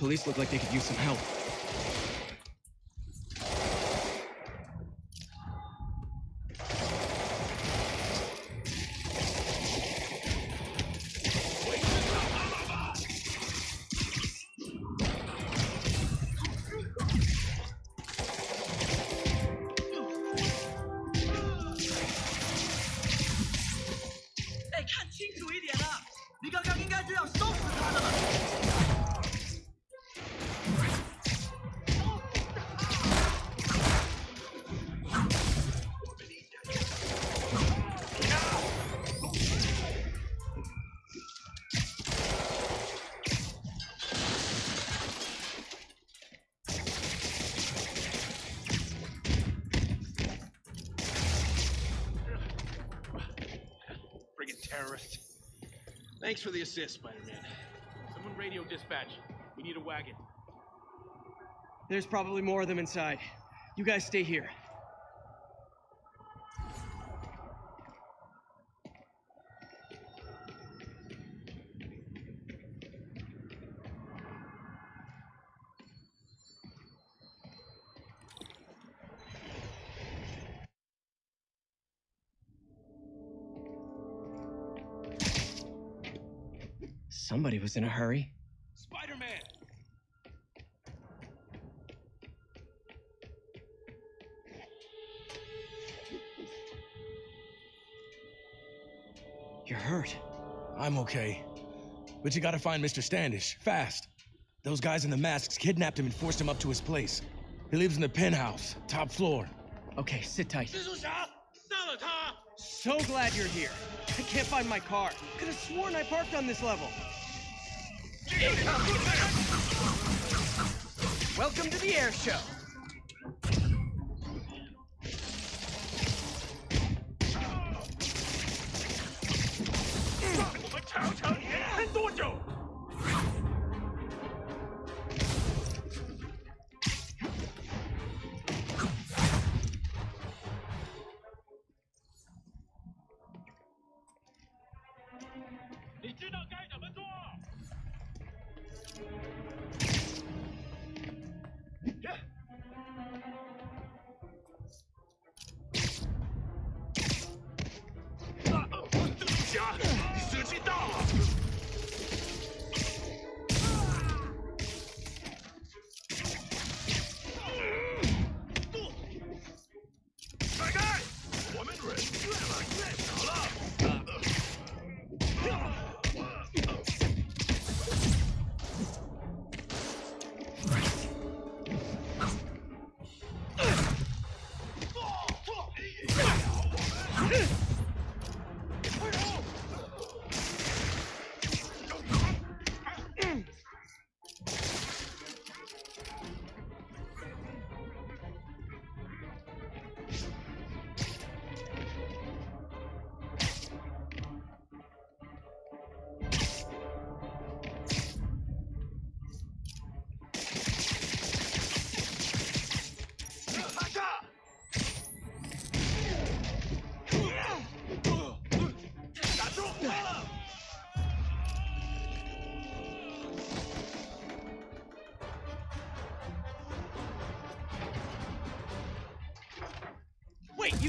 Police look like they could use some help. 哎，看清楚一点啊！你刚刚应该是要收拾他的 Terrorist. Thanks for the assist, Spider-Man. Someone radio dispatch. We need a wagon. There's probably more of them inside. You guys stay here. Somebody was in a hurry. Spider Man! You're hurt. I'm okay. But you gotta find Mr. Standish, fast. Those guys in the masks kidnapped him and forced him up to his place. He lives in the penthouse, top floor. Okay, sit tight. So glad you're here. I can't find my car. Could have sworn I parked on this level. Welcome to the air show. 人越来越少了。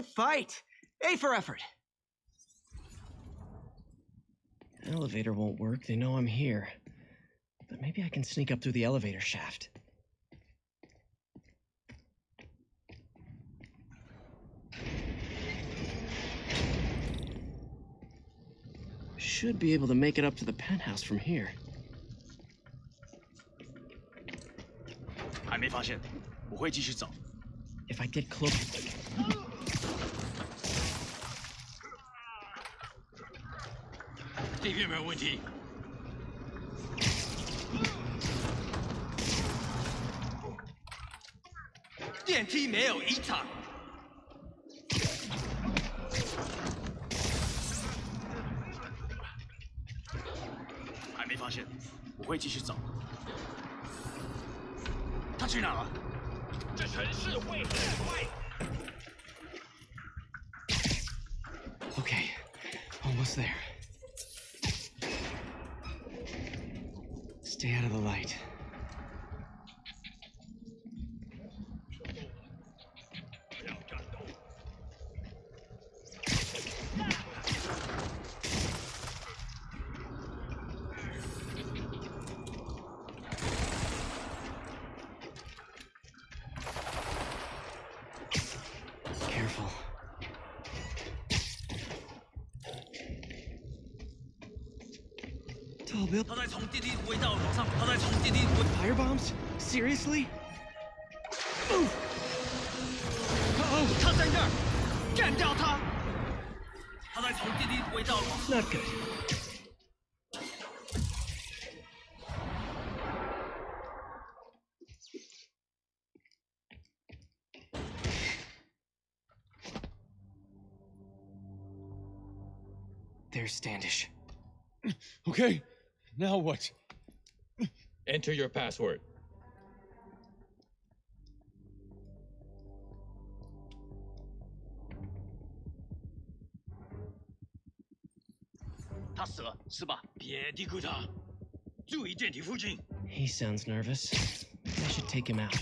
Good fight. A for effort. Elevator won't work. They know I'm here. But maybe I can sneak up through the elevator shaft. Should be able to make it up to the penthouse from here. 还没发现，我会继续找。 If I get close. 有没有问题？电梯没有异常还没发现我会继续找。他去哪了？这城市会很快。Ok almost there Stay out of the light. will. Firebombs? Seriously? Move! Uh oh! Not good. There's Standish. Okay, now what? Enter your password. He sounds nervous. I should take him out.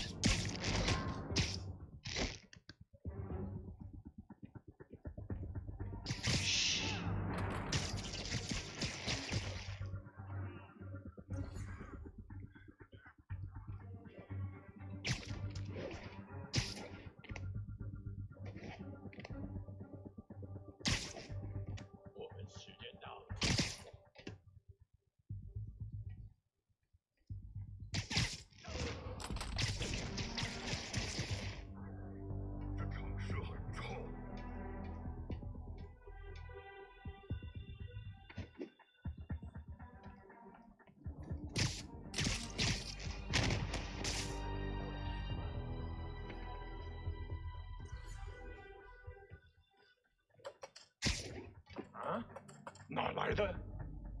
哪来的？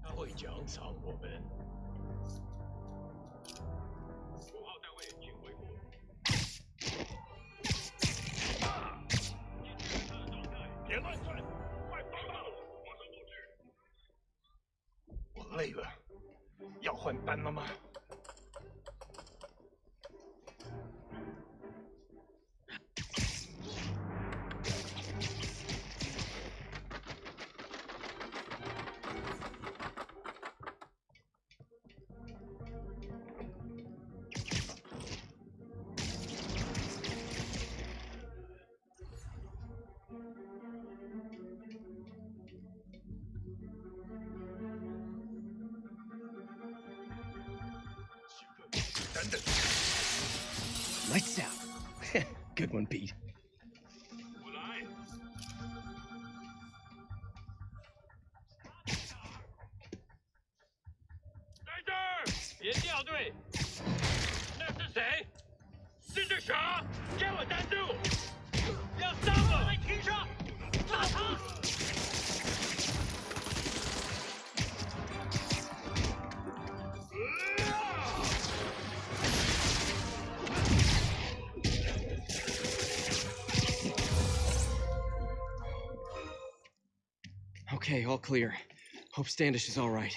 他会奖赏我们。五号单位，请回复。别乱窜，快报道！马上布置。我累了，要换班了吗？Lights out. Good one, Pete. All clear. Hope Standish is all right.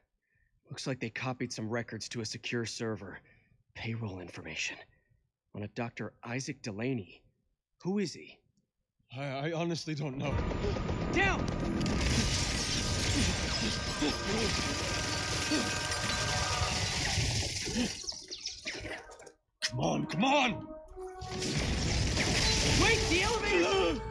Looks like they copied some records to a secure server. Payroll information. On a Dr. Isaac Delaney. Who is he? I, I honestly don't know. Down! Come on, come on! Wait, the elevator!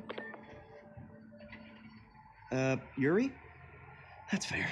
Uh, Yuri? That's fair.